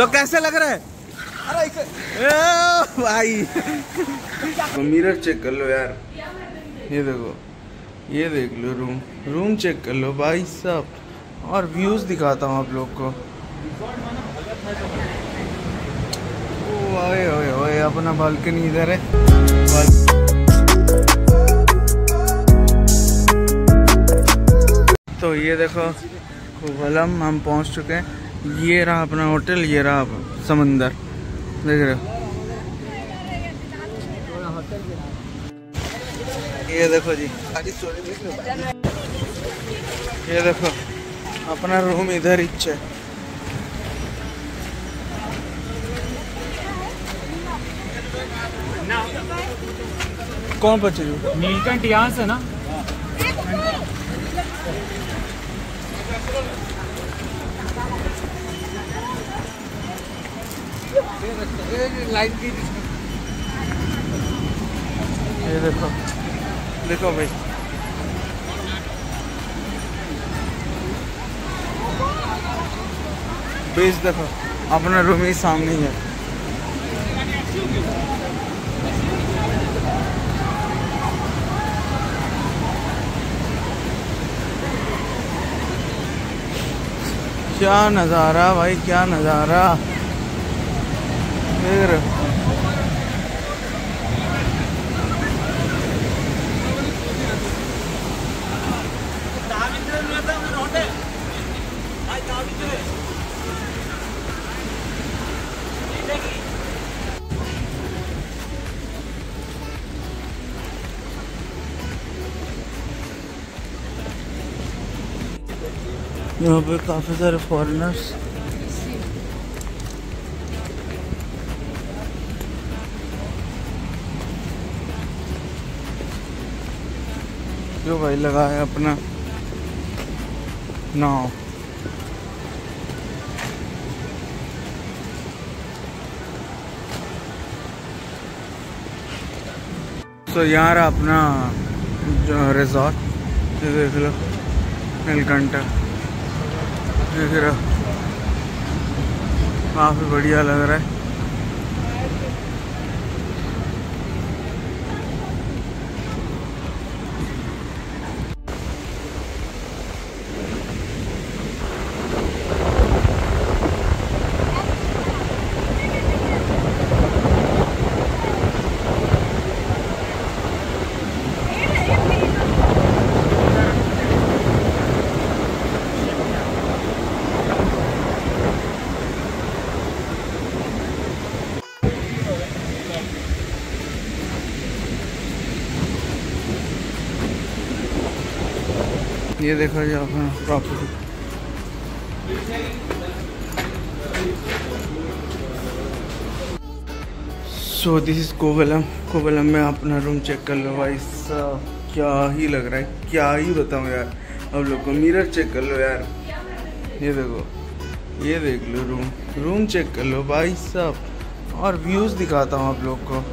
तो कैसे लग रहा है? ए, भाई। तो मिरर चेक कर लो यार। ये देखो ये देख लो रूम रूम चेक कर लो भाई साहब। और व्यूज़ दिखाता हूँ आप लोग को। ओए ओए ओए अपना बालकनी इधर है। तो ये देखो कोवलम हम पहुँच चुके हैं। ये रहा अपना होटल, ये रहा समंदर। देख रहे हो। ये देखो जी। ये देखो, अपना रूम इधर ही है कौन बचे? नीलकंठ यहाँ से ना? ये देखो। देखो भाई। बेस देखो, अपना रूम ही सामने है। क्या नज़ारा भाई, क्या नज़ारा। यहाँ पे काफ़ी सारे फॉरेनर्स जो भाई लगा है अपना। नाव। तो यहाँ रहा अपना, जो रिजॉर्ट ये देख लो नीलकंठा देख रहा काफ़ी बढ़िया लग रहा है। ये देखो जी अपना property so this is Kovalam Kovalam में अपना रूम चेक कर लो। भाई क्या ही लग रहा है? क्या ही बताऊँ यार। अब लोग को मिरर चेक कर लो यार। ये देखो, ये देख लो रूम रूम चेक कर लो भाई साहब। और व्यूज़ दिखाता हूँ आप लोग को।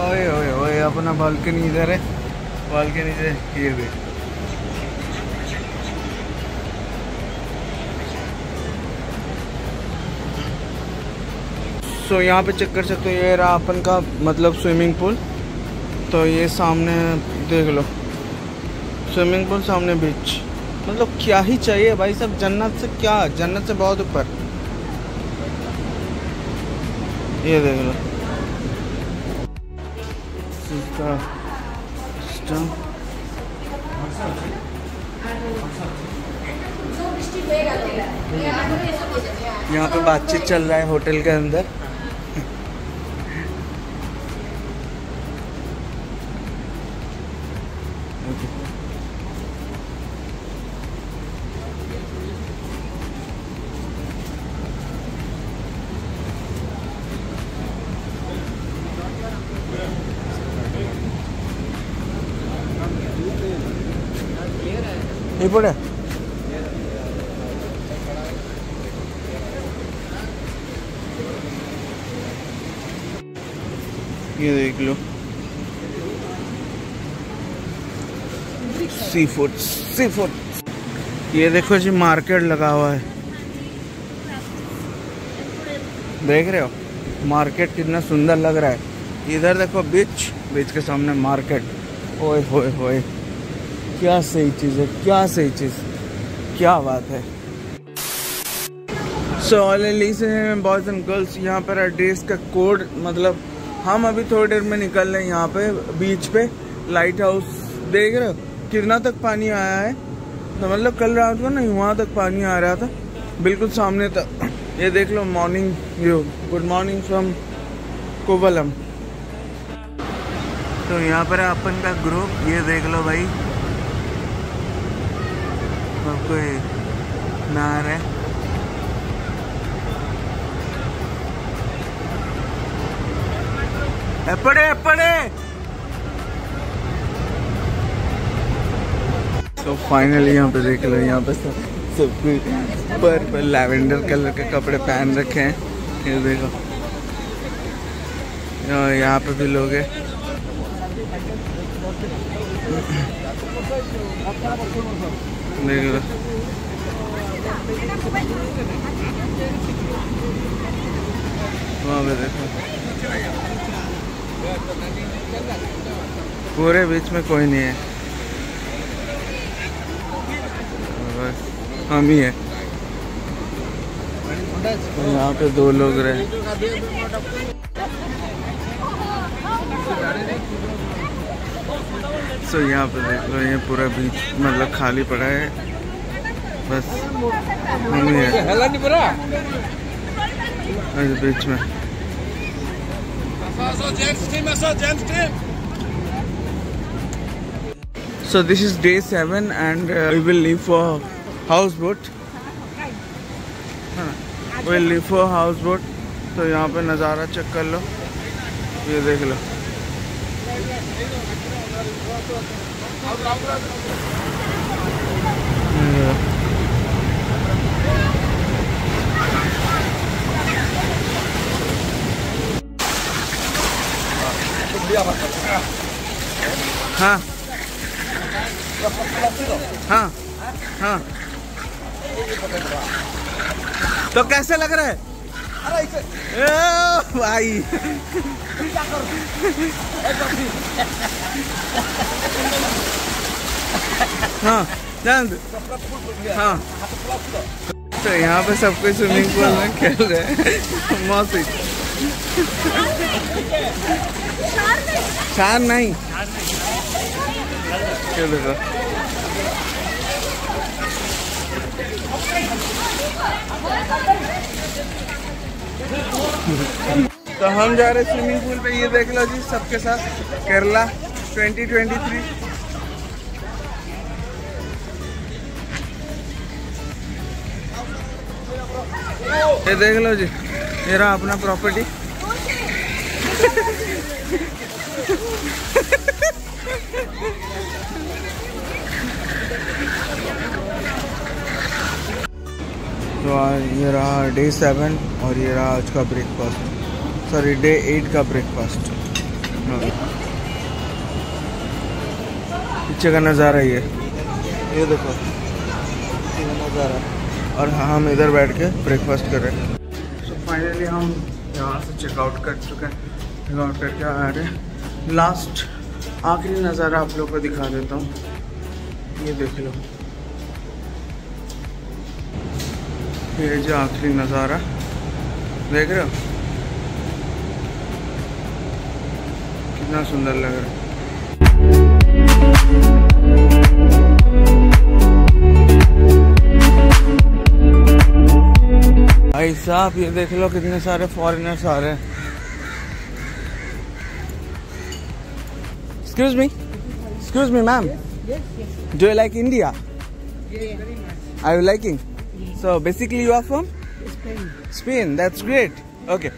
ओए ओए अपना बालकनी इधर है। बालकनी से ये देख सो so, यहाँ पे चेक कर सकते हो ये रहा अपन का मतलब स्विमिंग पूल तो ये सामने देख लो। स्विमिंग पूल सामने बीच मतलब क्या ही चाहिए भाई सब जन्नत से क्या? जन्नत से बहुत ऊपर। ये देख लो। सिस्टम यहाँ पे बातचीत चल रहा है होटल के अंदर। ये पड़े? ये देख लो। सी फ़ूड सी फ़ूड ये देखो जी मार्केट लगा हुआ है। देख रहे हो? मार्केट कितना सुंदर लग रहा है। इधर देखो बीच बीच के सामने मार्केट ओए होए होए। क्या सही चीज़ है? क्या सही चीज़? क्या बात है? So all boys and girls यहाँ पर एड्रेस का कोड मतलब हम अभी थोड़ी देर में निकल रहे हैं यहाँ पे बीच पे लाइट हाउस देख रहे हो? कितना तक पानी आया है? तो मतलब कल रात को ना वहाँ तक पानी आ रहा था। बिल्कुल सामने तक ये देख लो morning view good morning from Kovalam तो यहाँ पर है अपन का ग्रुप ये देख लो भाई। सबको नहर रहे एपड़े एपड़े तो फाइनली यहाँ पे देख लो यहाँ पे सब सब पर्पल लैवेंडर कलर के कपड़े पहन रखे हैं ये देखो यहाँ पे भी लोग हैं पूरे बीच में कोई नहीं है। हम ही है। यहाँ पे दो लोग रहे। सो यहाँ पे देख रहे हैं पूरा बीच मतलब खाली पड़ा है। बस है बीच में। So this is day seven and we will leave for house boat will leave for house boat तो यहाँ पे नज़ारा चेक कर लो। ये देख लो। हाँ। हाँ। हाँ। तो कैसे लग रहा है? भाई। हाँ हाँ। तो यहाँ पे सब कोई स्विमिंग पूल में खेल रहे हैं। मौसी। चार नहीं। क्या देखो तो हम जा रहे स्विमिंग पूल पे। ये देख लो जी, सबके साथ केरला 2023 ये देख लो जी रहा अपना प्रॉपर्टी तो ये रहा डे सेवन और ये रहा आज का ब्रेकफास्ट सॉरी डे एट का ब्रेकफास्ट पीछे का नज़ारा ये. ये देखो. ये नज़ारा. और हाँ हम इधर बैठ के ब्रेकफास्ट कर रहे हैं. तो फाइनली हम यहाँ से चेकआउट कर चुके हैं. चेकआउट करके आ रहे हैं. लास्ट आखिरी नज़ारा आप लोग को दिखा देता हूँ. ये देख लो. ये जो आखिरी नज़ारा. देख रहे हो? कितना सुंदर लग रहा भाई साहब ये देख लो कितने सारे फॉरेनर्स आ रहे excuse ma'am do you like India I you liking so basically you are from Spain that's great okay.